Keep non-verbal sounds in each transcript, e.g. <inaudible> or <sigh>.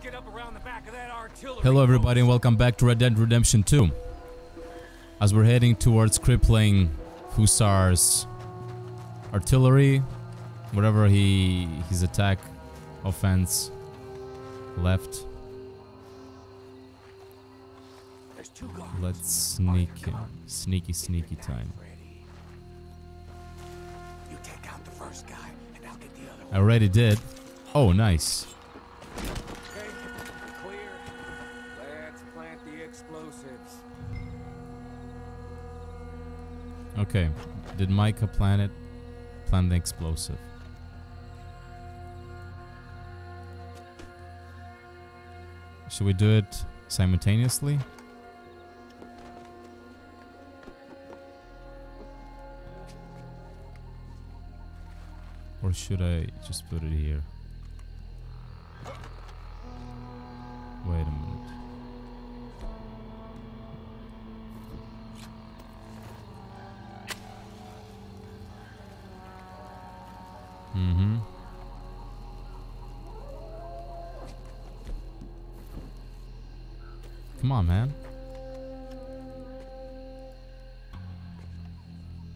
Hello everybody and welcome back to Red Dead Redemption 2. As we're heading towards crippling Fussar's artillery, whatever he his attack offense left. There's two guards. Let's sneak in. Sneaky sneaky time. You take out the first guy, and I'll get the other one. I already did. Oh nice. Okay. Did Micah plan it? Plan the explosive. Should we do it simultaneously? Or should I just put it here? Wait a minute. On, man.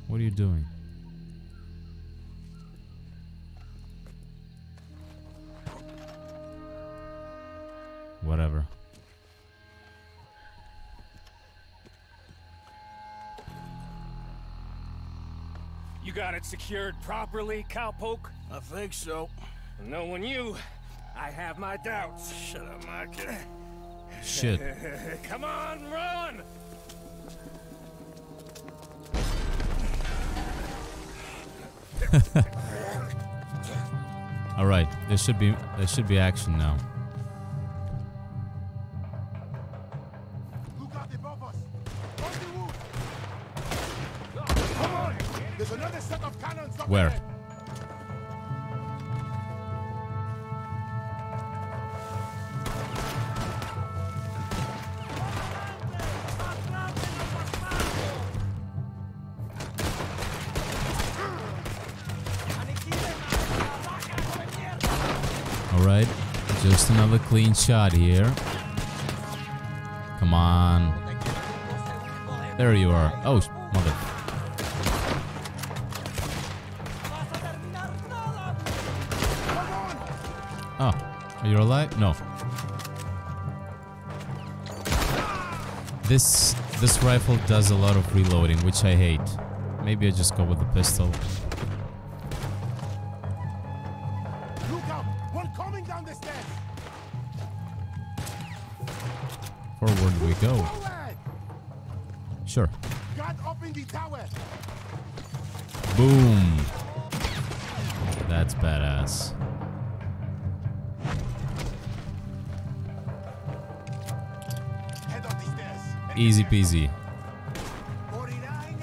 What are you doing? Whatever. You got it secured properly, cowpoke? I think so. Knowing you, I have my doubts. Shut up, Micah. Shit. <laughs> Come on, run! <laughs> All right, there should be there should be action now. Look ahead. All right, just another clean shot here. Come on. There you are. Oh, mother. Oh, are you alive? No. This this rifle does a lot of reloading, which I hate. Maybe I just go with the pistol. Forward we go. Sure. Guard up the tower! Boom. That's badass. Head up the stairs. Easy peasy. 49.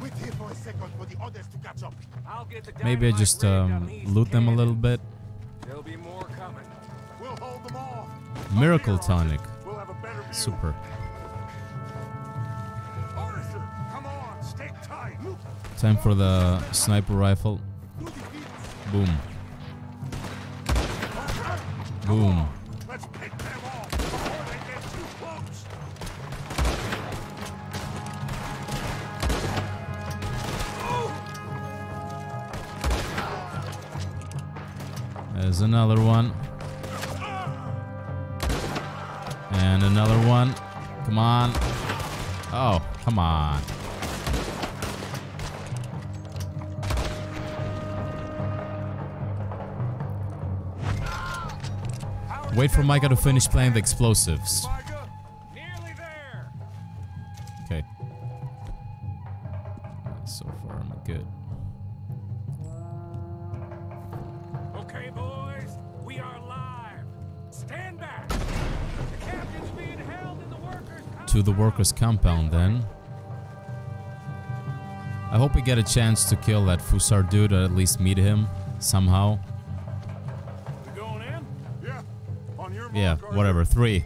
Wait here for a second for the others to catch up. I'll get the Maybe I just um, loot them a little bit. Miracle tonic. We'll have a better. Super. Arthur, come on, stick tight. Look, Time for the sniper rifle. do the feet. Boom. Boom. Let's pick them off before they get too close. There's another one. And another one. Come on. Oh, come on. Wait for Micah to finish playing the explosives. The workers' compound, then. I hope we get a chance to kill that Fussar dude or at least meet him somehow. Going in? Yeah. On your mark, Arthur. whatever. Three.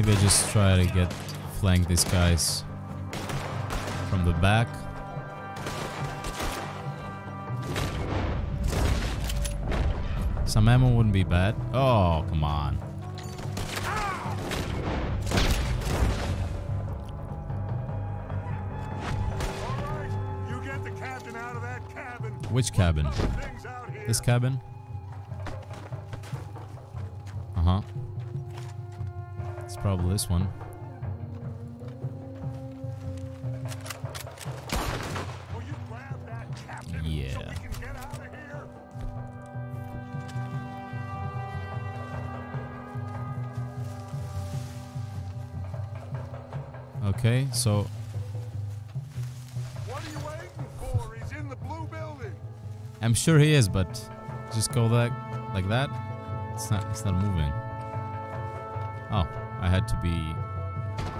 Maybe I just try to get flank these guys from the back. Some ammo wouldn't be bad. Oh, come on. Which cabin? This cabin? Uh-huh. Probably this one. Will you grab that captain so Yeah. we can get out of here? Okay, so What are you waiting for? He's in the blue building. I'm sure he is, but just go like like that. It's not it's not moving. Oh, I had to be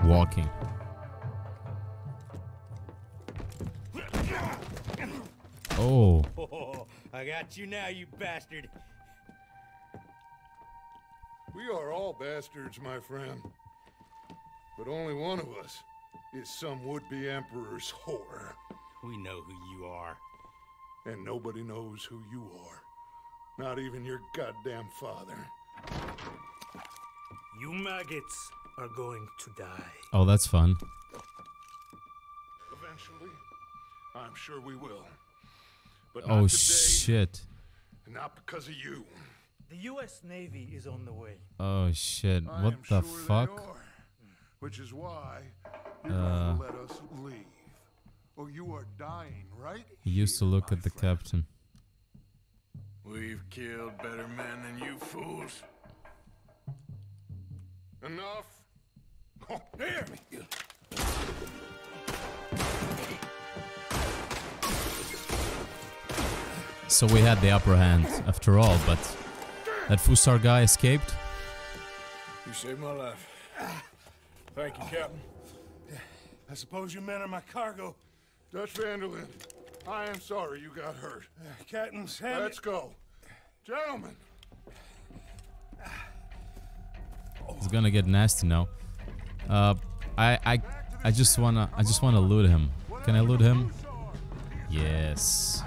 walking. Oh, Oh, <laughs> I got you now, you bastard. We are all bastards, my friend. But only one of us is some would-be emperor's whore. We know who you are. And nobody knows who you are. Not even your goddamn father. You maggots are going to die. oh, that's fun. Eventually, I'm sure we will. But Oh not today, shit. not because of you. The U.S. Navy is on the way. Oh shit. I What the sure they fuck? are, which is why you're Uh. going to let us leave. Or you are dying, right? He used to look at the friend. captain. We've killed better men than you fools. Enough. Oh, here! So we had the upper hand after all, but that Fussar guy escaped. You saved my life. Thank you, Captain. I suppose you men are my cargo. Dutch van der Linde, I am sorry you got hurt. Captain Sam. Let's go. Gentlemen. It's gonna get nasty now. Uh, I I I just wanna I just wanna loot him. Can I loot him? Yes.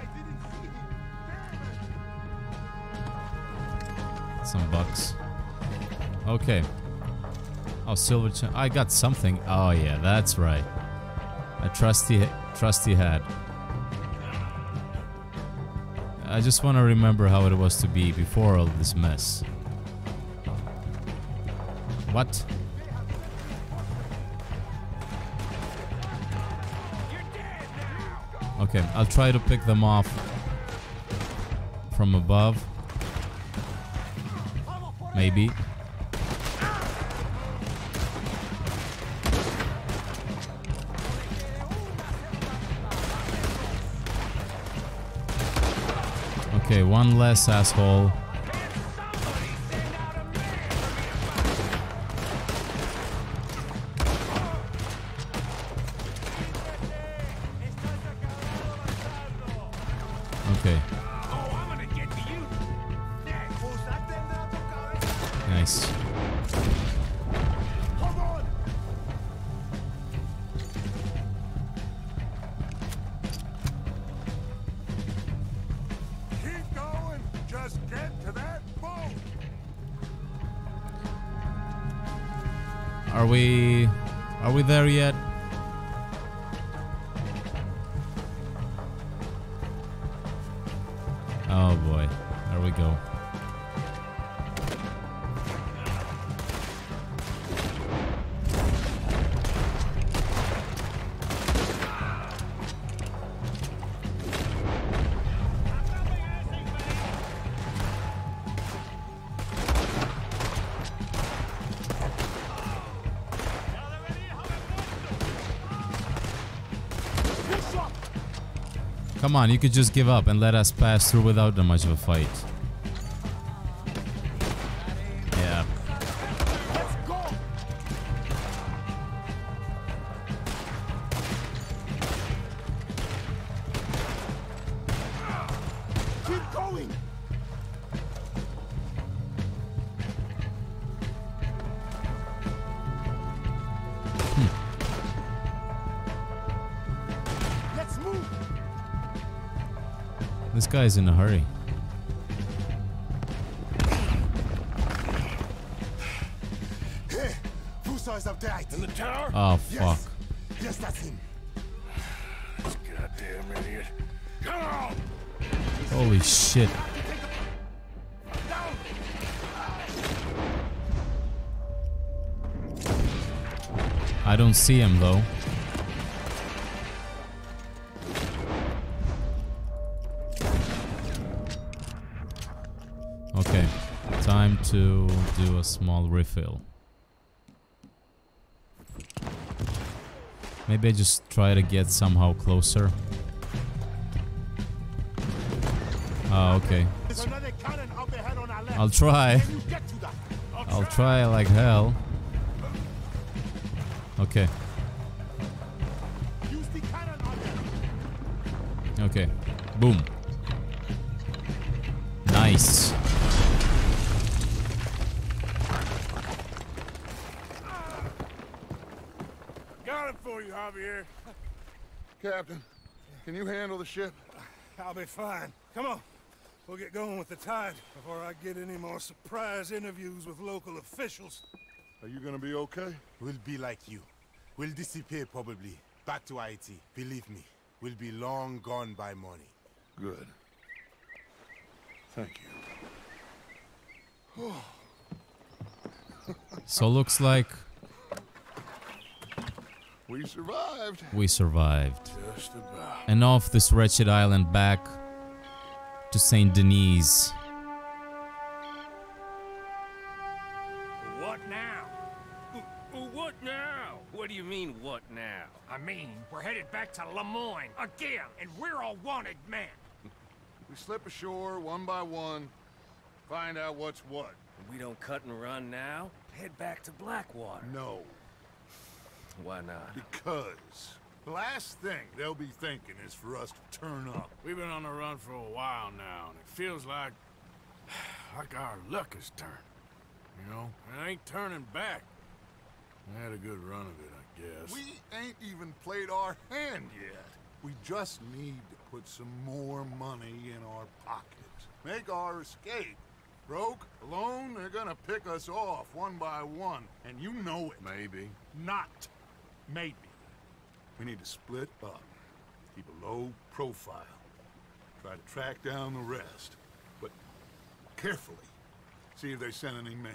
Some bucks. Okay. Oh, silver. Ch I got something. Oh yeah, that's right. A trusty trusty hat. I just want to remember how it was to be before all this mess. What? Okay, I'll try to pick them off from above. Maybe. Okay, one less asshole. That boat. Are we... Are we there yet? Oh boy. There we go. Come on, you could just give up and let us pass through without that much of a fight. Yeah. Hmm. This guy's in a hurry. Hey, Fusa is up there. In the tower? Oh, fuck. Yes. Yes, that's him. This goddamn idiot. Come on! Holy shit. I don't see him though. To do a small refill. Maybe I just try to get somehow closer. Oh, okay. There's another cannon up ahead on our left. I'll try. Can you get to that? I'll try like hell. Okay, Use the cannon on them. okay. Boom. Nice. It for you, Javier. Captain, can you handle the ship? I'll be fine. Come on. We'll get going with the tide before I get any more surprise interviews with local officials. Are you gonna be okay? We'll be like you. We'll disappear probably. Back to Haiti. Believe me, we'll be long gone by morning. Good. Thank you. So looks like We survived. we survived. Just about. And off this wretched island back to Saint Denis. What now? What now? What do you mean, what now? I mean, we're headed back to Lemoyne again, and we're all wanted men. <laughs> We slip ashore one by one, find out what's what. We don't cut and run now? Head back to Blackwater. No, Why not? because the last thing they'll be thinking is for us to turn up. We've been on the run for a while now, and it feels like... <sighs> like our luck has turned. You know? And it ain't turning back. We had a good run of it, I guess. We ain't even played our hand yet. We just need to put some more money in our pockets. Make our escape. Broke, alone, they're gonna pick us off one by one, and you know it. Maybe. Not maybe. We need to split up. Keep a low profile. Try to track down the rest. But carefully. See if they send any mail.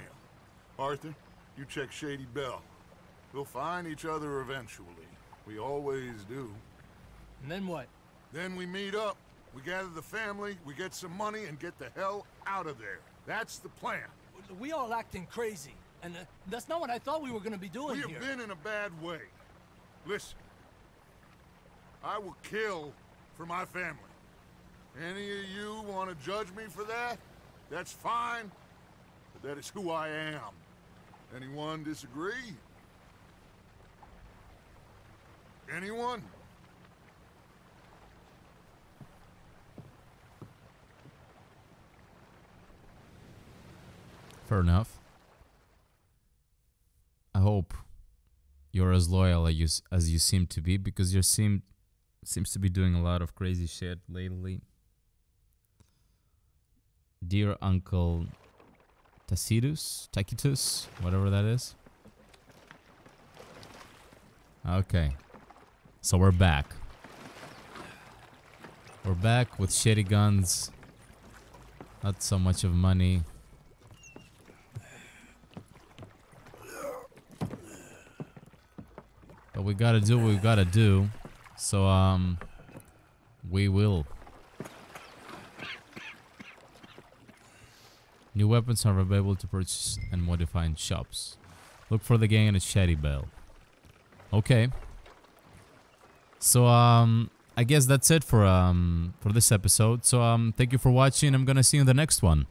Arthur, you check Shady Belle. We'll find each other eventually. We always do. And then what? Then we meet up. We gather the family, we get some money, and get the hell out of there. That's the plan. We all acting crazy. And uh, that's not what I thought we were gonna be doing We have here. been in a bad way. Listen, I will kill for my family. Any of you want to judge me for that? That's fine, but that is who I am. Anyone disagree? Anyone? Fair enough. I hope you're as loyal as you, as you seem to be because you seem seems to be doing a lot of crazy shit lately. Dear Uncle Tacitus, Tacitus, whatever that is. Okay. So we're back. We're back with shitty guns. Not so much of money. But we gotta do what we gotta do. So, um, we will. New weapons are available to purchase and modify in shops. Look for the gang in a Shady Belle. Okay. So, um, I guess that's it for, um, for this episode. So, um, thank you for watching. I'm gonna see you in the next one.